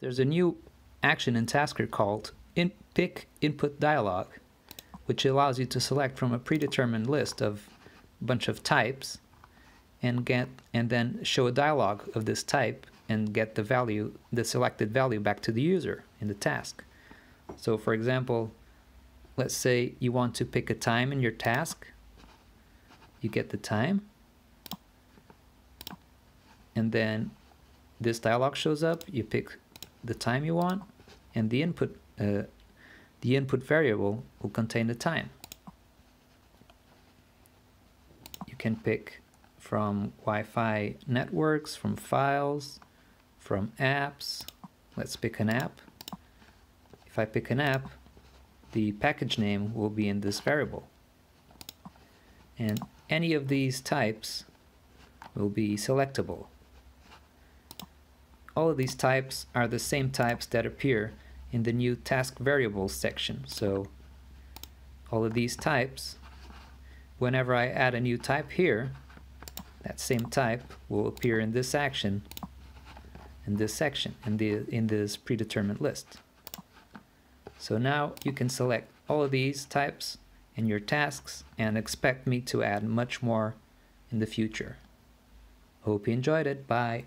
There's a new action in Tasker called in pick input dialog, which allows you to select from a predetermined list of a bunch of types and get and then show a dialog of this type and get the value, the selected value back to the user in the task. So for example, let's say you want to pick a time in your task. You get the time. And then this dialog shows up. You pick the time you want and the input uh, the input variable will contain the time. You can pick from Wi-Fi networks, from files, from apps. Let's pick an app. If I pick an app, the package name will be in this variable. And any of these types will be selectable. All of these types are the same types that appear in the new task variables section. So all of these types, whenever I add a new type here, that same type will appear in this action in this section in the in this predetermined list. So now you can select all of these types in your tasks and expect me to add much more in the future. Hope you enjoyed it. Bye.